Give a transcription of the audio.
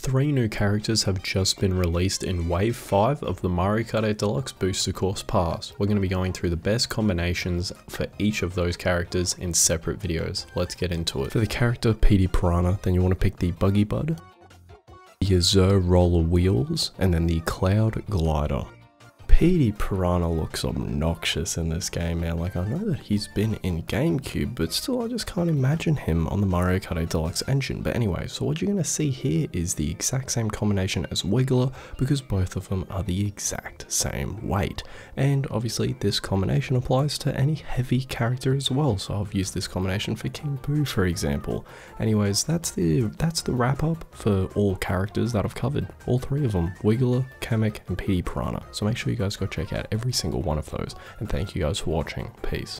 Three new characters have just been released in Wave 5 of the Mario Kart 8 Deluxe Booster Course Pass. We're going to be going through the best combinations for each of those characters in separate videos. Let's get into it. For the character Petey Piranha, then you want to pick the Buggy Bud, the Azure Roller Wheels, and then the Cloud Glider. Petey Piranha looks obnoxious in this game, man. Like, I know that he's been in GameCube, but still, I just can't imagine him on the Mario Kart 8 Deluxe engine. But anyway, so what you're going to see here is the exact same combination as Wiggler, because both of them are the exact same weight. And obviously, this combination applies to any heavy character as well. So I've used this combination for King Boo, for example. Anyways, that's the that's the wrap up for all characters that I've covered. All three of them, Wiggler, Kamek, and Petey Piranha. So make sure you guys guys go check out every single one of those. And thank you guys for watching. Peace.